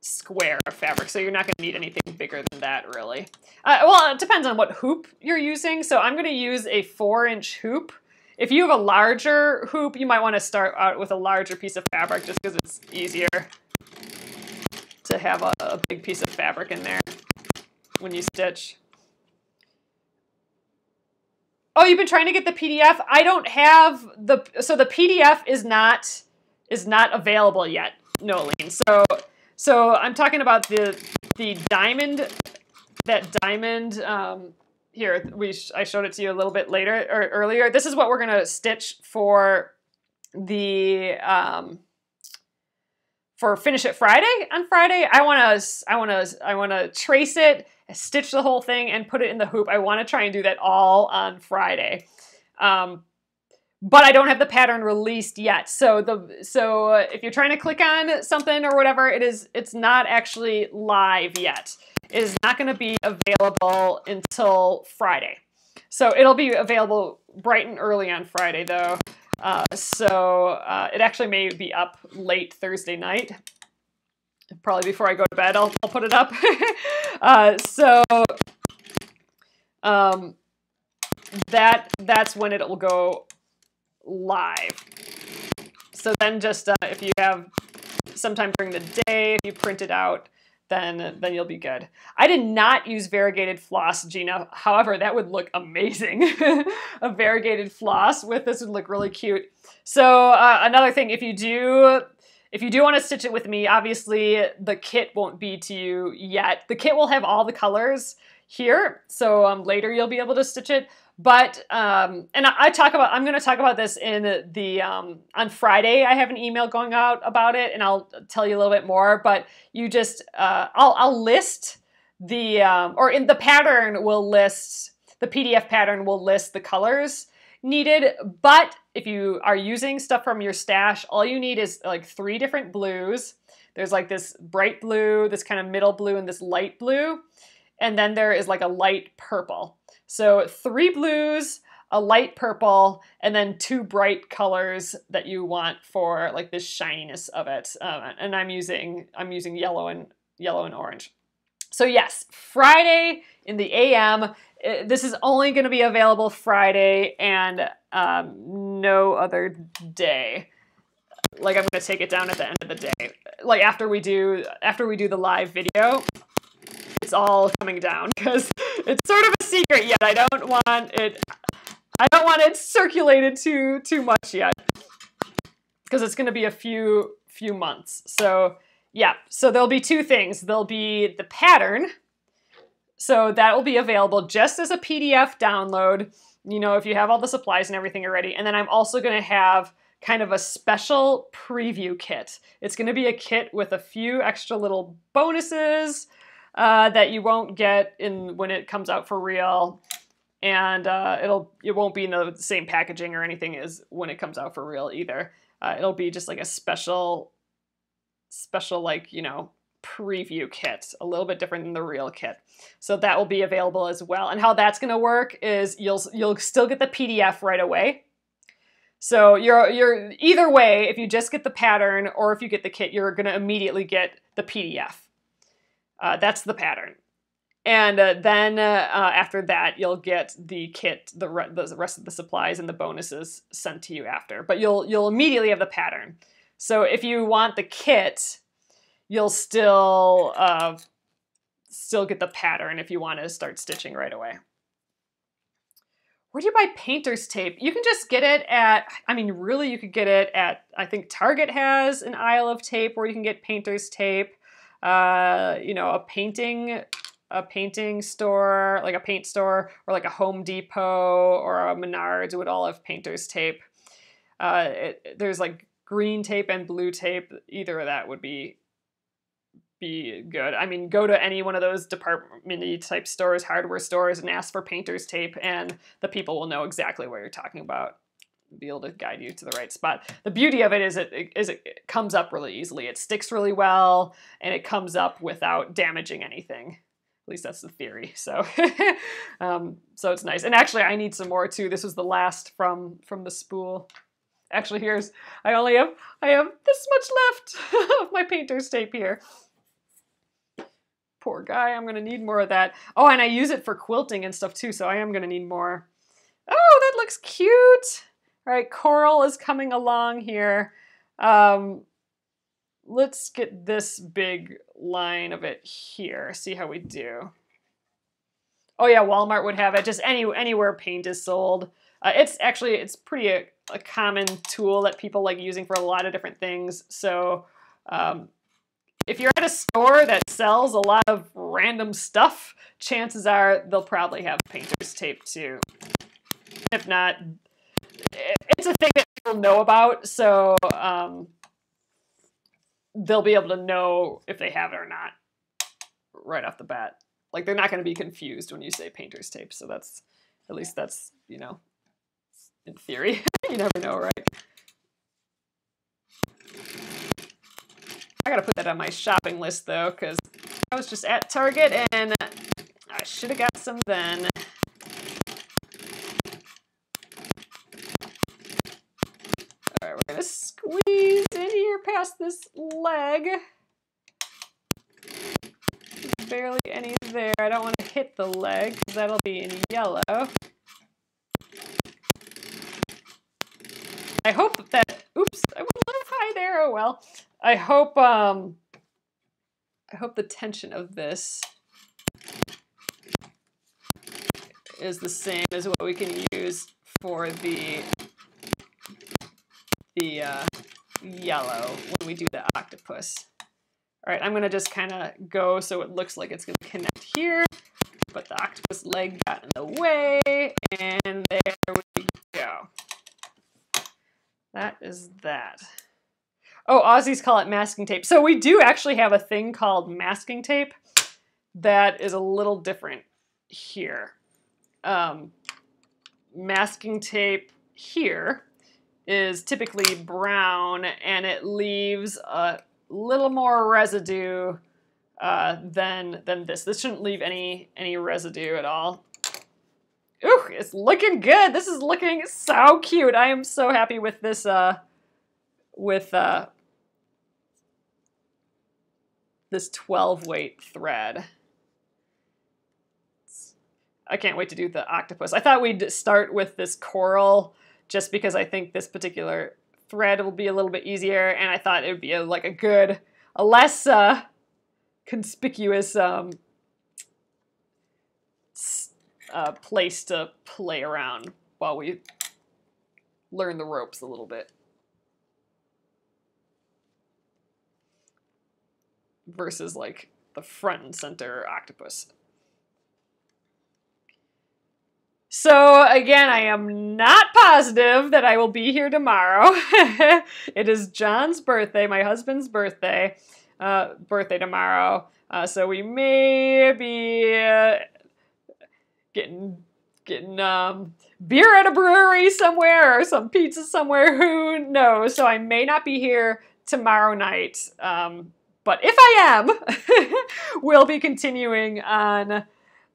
square of fabric, so you're not going to need anything bigger than that, really. Uh, well, it depends on what hoop you're using. So I'm going to use a four inch hoop. If you have a larger hoop, you might want to start out with a larger piece of fabric just because it's easier to have a, a big piece of fabric in there when you stitch. Oh, you've been trying to get the PDF? I don't have the, so the PDF is not, is not available yet, Nolene. So, so I'm talking about the, the diamond, that diamond, um, here, we I showed it to you a little bit later, or earlier. This is what we're gonna stitch for the, um, for Finish It Friday on Friday. I wanna, I wanna, I wanna trace it, stitch the whole thing and put it in the hoop. I want to try and do that all on Friday. Um, but I don't have the pattern released yet. So the so uh, if you're trying to click on something or whatever, it is it's not actually live yet. It is not going to be available until Friday. So it'll be available bright and early on Friday though. Uh, so uh, it actually may be up late Thursday night probably before I go to bed, I'll, I'll put it up. uh, so um, that that's when it will go live. So then just uh, if you have sometime during the day, if you print it out, then then you'll be good. I did not use variegated floss, Gina. However, that would look amazing. a variegated floss with this would look really cute. So uh, another thing, if you do if you do want to stitch it with me, obviously the kit won't be to you yet. The kit will have all the colors here, so um, later you'll be able to stitch it. But, um, and I, talk about, I'm going to talk about this in the, um, on Friday, I have an email going out about it, and I'll tell you a little bit more, but you just, uh, I'll, I'll list the, um, or in the pattern will list, the PDF pattern will list the colors needed, but if you are using stuff from your stash, all you need is like three different blues. There's like this bright blue, this kind of middle blue, and this light blue. And then there is like a light purple. So three blues, a light purple, and then two bright colors that you want for like this shininess of it. Um, and I'm using I'm using yellow and yellow and orange. So yes, Friday in the AM. This is only going to be available Friday and um, no other day. Like I'm going to take it down at the end of the day. Like after we do after we do the live video, it's all coming down because it's sort of a secret yet. I don't want it. I don't want it circulated too too much yet because it's going to be a few few months. So yeah, so there'll be two things. There'll be the pattern so that will be available just as a PDF download, you know, if you have all the supplies and everything already. And then I'm also going to have kind of a special preview kit. It's going to be a kit with a few extra little bonuses uh, that you won't get in when it comes out for real. And uh, it'll it won't be in the same packaging or anything as when it comes out for real either. Uh, it'll be just like a special, special like you know preview kit, a little bit different than the real kit. So that will be available as well. And how that's going to work is you'll you'll still get the PDF right away. So you're you're either way, if you just get the pattern or if you get the kit, you're going to immediately get the PDF. Uh, that's the pattern. And uh, then uh, uh, after that, you'll get the kit, the, re the rest of the supplies and the bonuses sent to you after. But you'll you'll immediately have the pattern. So if you want the kit, you'll still uh, still get the pattern if you want to start stitching right away. where do you buy painter's tape? You can just get it at, I mean, really, you could get it at, I think Target has an aisle of tape where you can get painter's tape. Uh, you know, a painting, a painting store, like a paint store, or like a Home Depot or a Menards would all have painter's tape. Uh, it, there's like green tape and blue tape. Either of that would be be good. I mean, go to any one of those department type stores, hardware stores, and ask for painter's tape, and the people will know exactly what you're talking about. Be able to guide you to the right spot. The beauty of it is it is it comes up really easily. It sticks really well, and it comes up without damaging anything. At least that's the theory. So, um, so it's nice. And actually, I need some more too. This was the last from from the spool. Actually, here's I only have I have this much left of my painter's tape here. Poor guy, I'm gonna need more of that. Oh, and I use it for quilting and stuff too, so I am gonna need more. Oh, that looks cute. All right, coral is coming along here. Um, let's get this big line of it here. See how we do. Oh yeah, Walmart would have it. Just any anywhere paint is sold. Uh, it's actually it's pretty a, a, common tool that people like using for a lot of different things. So um, if you're at a store that sells a lot of random stuff, chances are they'll probably have painter's tape too. If not, it's a thing that people know about, so um, they'll be able to know if they have it or not right off the bat. Like they're not going to be confused when you say painter's tape. So that's at least that's you know in theory. you never know, right? I gotta put that on my shopping list though, because I was just at Target and I should have got some then. Alright, we're gonna squeeze in here past this leg. barely any there. I don't want to hit the leg because that'll be in yellow. I hope that, oops, I went a little high there, oh well. I hope um I hope the tension of this is the same as what we can use for the the uh, yellow when we do the octopus. All right, I'm gonna just kind of go so it looks like it's gonna connect here, but the octopus leg got in the way, and there we go. That is that. Oh, Aussies call it masking tape. So we do actually have a thing called masking tape that is a little different here. Um, masking tape here is typically brown and it leaves a little more residue uh, than than this. This shouldn't leave any any residue at all. Ooh, it's looking good. This is looking so cute. I am so happy with this uh, with uh, this 12 weight thread. I can't wait to do the octopus. I thought we'd start with this coral just because I think this particular thread will be a little bit easier and I thought it would be a, like a good, a less uh, conspicuous um, uh, place to play around while we learn the ropes a little bit. versus like the front and center octopus. So again, I am not positive that I will be here tomorrow. it is John's birthday, my husband's birthday, uh, birthday tomorrow. Uh, so we may be uh, getting getting um, beer at a brewery somewhere or some pizza somewhere. Who knows? So I may not be here tomorrow night. Um, but if I am, we'll be continuing on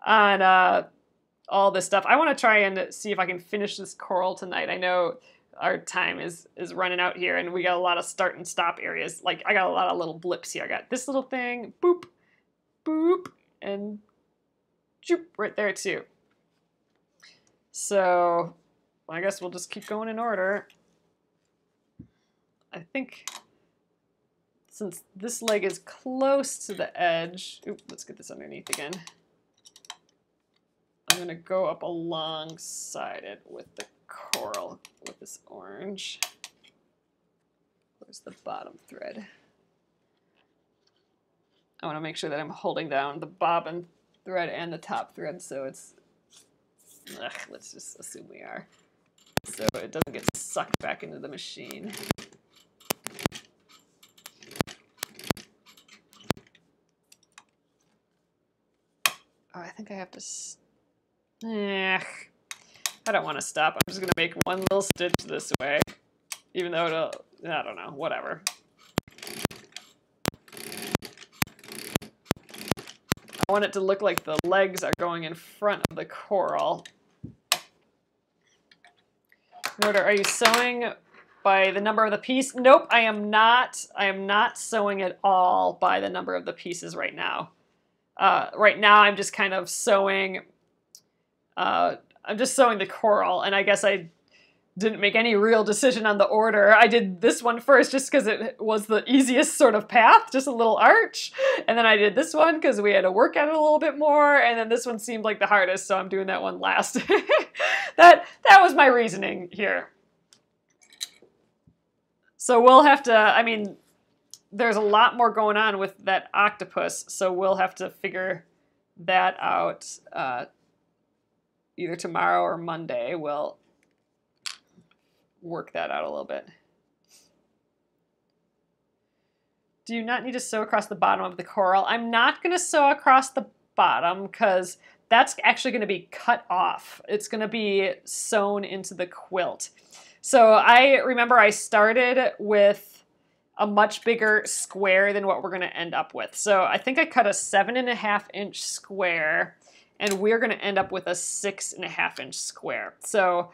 on uh, all this stuff. I want to try and see if I can finish this coral tonight. I know our time is is running out here, and we got a lot of start and stop areas. Like I got a lot of little blips here. I got this little thing, boop, boop, and joop right there too. So I guess we'll just keep going in order. I think since this leg is close to the edge, Oop, let's get this underneath again. I'm gonna go up alongside it with the coral with this orange. Where's the bottom thread? I want to make sure that I'm holding down the bobbin thread and the top thread so it's, ugh, let's just assume we are. So it doesn't get sucked back into the machine. Oh, I think I have to. Eh, I don't want to stop. I'm just gonna make one little stitch this way, even though it'll. I don't know. Whatever. I want it to look like the legs are going in front of the coral. Noda, are you sewing by the number of the piece? Nope, I am not. I am not sewing at all by the number of the pieces right now. Uh, right now, I'm just kind of sewing. Uh, I'm just sewing the coral, and I guess I didn't make any real decision on the order. I did this one first just because it was the easiest sort of path, just a little arch. And then I did this one because we had to work at it a little bit more. And then this one seemed like the hardest, so I'm doing that one last. that, that was my reasoning here. So we'll have to, I mean, there's a lot more going on with that octopus, so we'll have to figure that out uh, either tomorrow or Monday. We'll work that out a little bit. Do you not need to sew across the bottom of the coral? I'm not going to sew across the bottom because that's actually going to be cut off. It's going to be sewn into the quilt. So I remember I started with a much bigger square than what we're going to end up with. So I think I cut a seven and a half inch square and we're going to end up with a six and a half inch square. So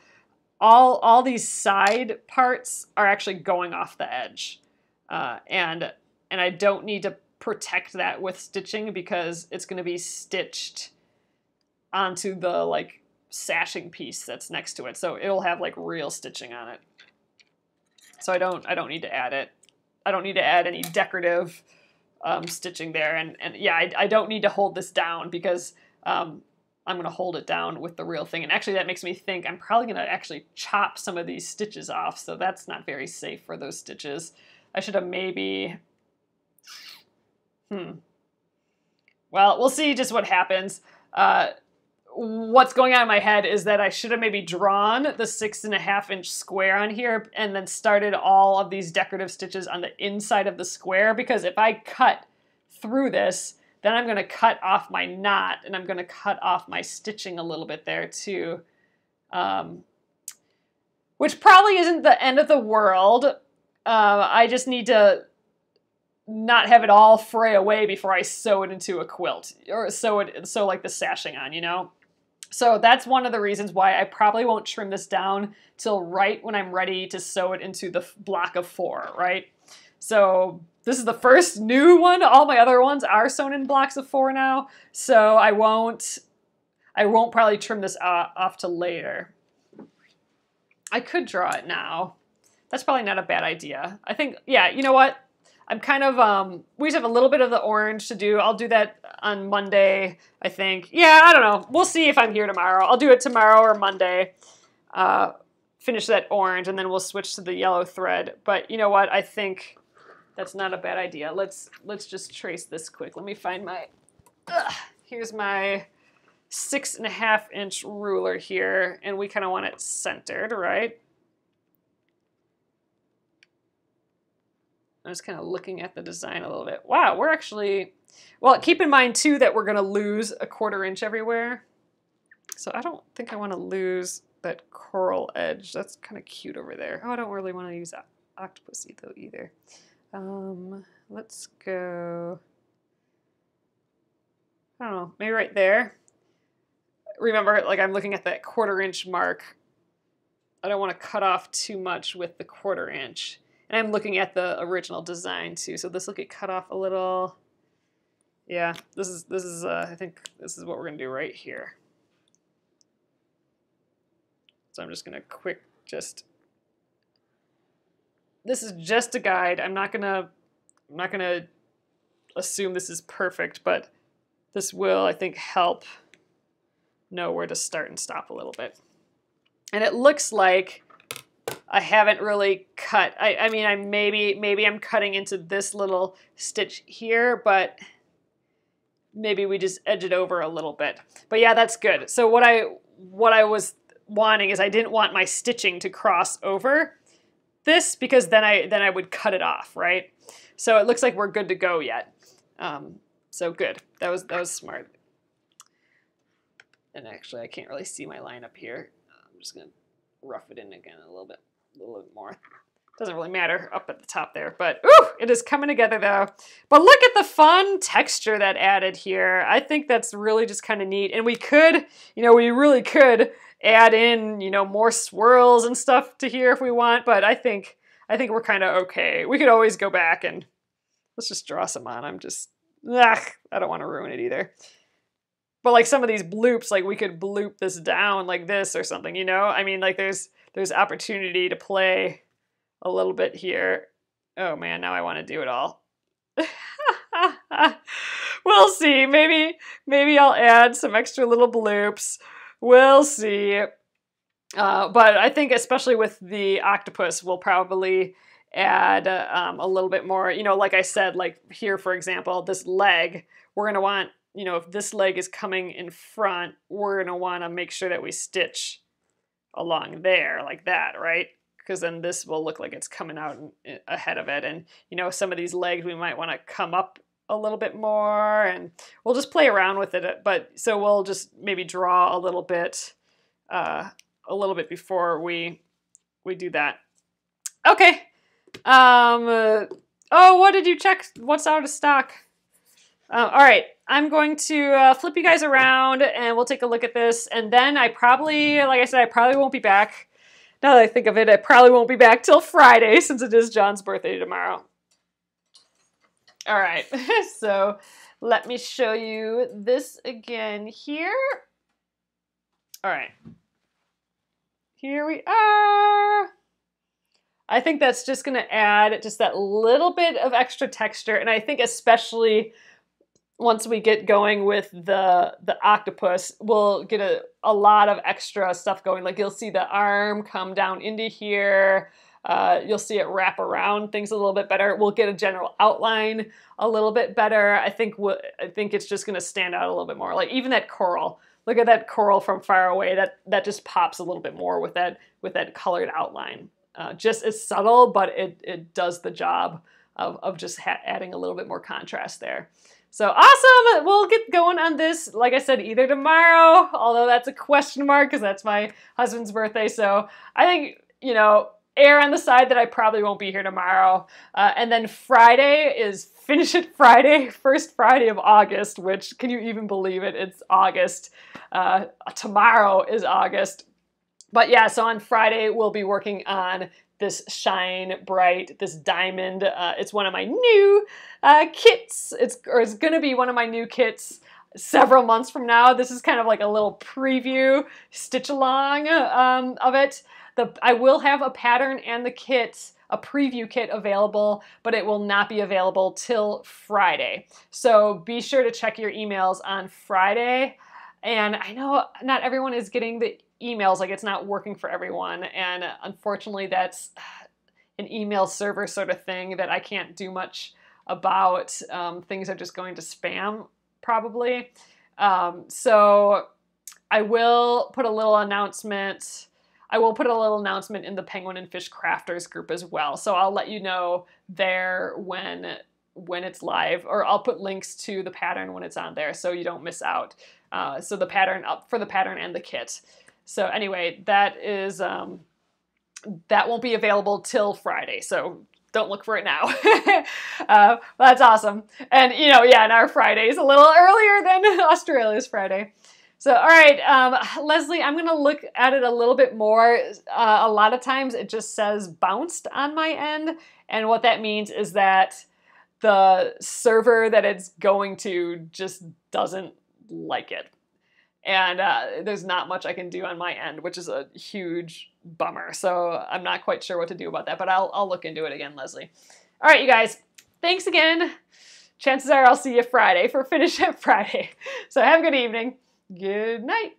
all all these side parts are actually going off the edge, uh, and and I don't need to protect that with stitching because it's going to be stitched onto the like sashing piece that's next to it, so it'll have like real stitching on it. So I don't I don't need to add it. I don't need to add any decorative um, stitching there, and and yeah, I, I don't need to hold this down because um, I'm going to hold it down with the real thing. And actually that makes me think I'm probably going to actually chop some of these stitches off. So that's not very safe for those stitches. I should have maybe, hmm. Well, we'll see just what happens. Uh, what's going on in my head is that I should have maybe drawn the six and a half inch square on here and then started all of these decorative stitches on the inside of the square because if I cut through this, then I'm going to cut off my knot and I'm going to cut off my stitching a little bit there too. Um, which probably isn't the end of the world. Uh, I just need to not have it all fray away before I sew it into a quilt or sew it sew like the sashing on, you know. So that's one of the reasons why I probably won't trim this down till right when I'm ready to sew it into the block of four, right? So this is the first new one. All my other ones are sewn in blocks of four now, so I won't, I won't probably trim this off to later. I could draw it now. That's probably not a bad idea. I think, yeah, you know what? I'm kind of, um, we just have a little bit of the orange to do. I'll do that on Monday, I think. Yeah, I don't know. We'll see if I'm here tomorrow. I'll do it tomorrow or Monday. Uh, finish that orange, and then we'll switch to the yellow thread. But you know what? I think that's not a bad idea. Let's let's just trace this quick. Let me find my. Uh, here's my six and a half inch ruler here, and we kind of want it centered, right? I'm just kind of looking at the design a little bit. Wow, we're actually, well, keep in mind too that we're going to lose a quarter inch everywhere. So I don't think I want to lose that coral edge. That's kind of cute over there. Oh, I don't really want to use Octopussy though either. Um, let's go, I don't know, maybe right there. Remember, like I'm looking at that quarter inch mark. I don't want to cut off too much with the quarter inch. And I'm looking at the original design too, so this will get cut off a little. Yeah, this is, this is uh, I think this is what we're going to do right here. So I'm just going to quick just this is just a guide. I'm not gonna I'm not gonna assume this is perfect, but this will I think help know where to start and stop a little bit. And it looks like I haven't really cut. I, I mean, I maybe maybe I'm cutting into this little stitch here, but maybe we just edge it over a little bit. But yeah, that's good. So what I what I was wanting is I didn't want my stitching to cross over this because then I then I would cut it off, right? So it looks like we're good to go yet. Um, so good. That was that was smart. And actually, I can't really see my line up here. I'm just gonna rough it in again a little bit, a little bit more. Doesn't really matter up at the top there, but ooh, it is coming together though. But look at the fun texture that added here. I think that's really just kind of neat. And we could, you know, we really could add in, you know, more swirls and stuff to here if we want, but I think I think we're kind of okay. We could always go back and let's just draw some on. I'm just, ugh, I don't want to ruin it either. But like some of these bloops, like we could bloop this down like this or something, you know? I mean, like there's there's opportunity to play a little bit here. Oh man, now I want to do it all. we'll see. Maybe maybe I'll add some extra little bloops. We'll see. Uh, but I think especially with the octopus, we'll probably add um, a little bit more. You know, like I said, like here for example, this leg, we're gonna want you know, if this leg is coming in front, we're going to want to make sure that we stitch along there like that, right? Because then this will look like it's coming out ahead of it. And, you know, some of these legs we might want to come up a little bit more and we'll just play around with it. But so we'll just maybe draw a little bit, uh, a little bit before we, we do that. Okay. Um, uh, oh, what did you check? What's out of stock? Uh, all right, I'm going to uh, flip you guys around and we'll take a look at this. And then I probably, like I said, I probably won't be back. Now that I think of it, I probably won't be back till Friday since it is John's birthday tomorrow. All right, so let me show you this again here. All right, here we are. I think that's just gonna add just that little bit of extra texture. And I think especially once we get going with the the octopus, we'll get a, a lot of extra stuff going. Like you'll see the arm come down into here. Uh, you'll see it wrap around things a little bit better. We'll get a general outline a little bit better. I think what I think it's just going to stand out a little bit more. Like even that coral. Look at that coral from far away. That that just pops a little bit more with that with that colored outline. Uh, just as subtle, but it it does the job of of just adding a little bit more contrast there. So awesome! We'll get going on this, like I said, either tomorrow, although that's a question mark because that's my husband's birthday. So I think, you know, err on the side that I probably won't be here tomorrow. Uh, and then Friday is Finish It Friday, first Friday of August, which can you even believe it? It's August. Uh, tomorrow is August. But yeah, so on Friday, we'll be working on this shine bright, this diamond. Uh, it's one of my new uh, kits. It's or it's gonna be one of my new kits several months from now. This is kind of like a little preview stitch along um, of it. The I will have a pattern and the kit a preview kit available, but it will not be available till Friday. So be sure to check your emails on Friday. And I know not everyone is getting the emails like it's not working for everyone and unfortunately that's an email server sort of thing that i can't do much about um, things are just going to spam probably. Um, so i will put a little announcement i will put a little announcement in the penguin and fish crafters group as well. So i'll let you know there when when it's live or i'll put links to the pattern when it's on there so you don't miss out uh, so the pattern up for the pattern and the kit so anyway, that is um, that won't be available till Friday. So don't look for it now. uh, that's awesome. And you know, yeah, and our Friday is a little earlier than Australia's Friday. So, all right, um, Leslie, I'm going to look at it a little bit more. Uh, a lot of times it just says bounced on my end. And what that means is that the server that it's going to just doesn't like it and uh, there's not much I can do on my end, which is a huge bummer. So I'm not quite sure what to do about that, but I'll, I'll look into it again, Leslie. All right, you guys, thanks again. Chances are I'll see you Friday for Finish It Friday. So have a good evening. Good night.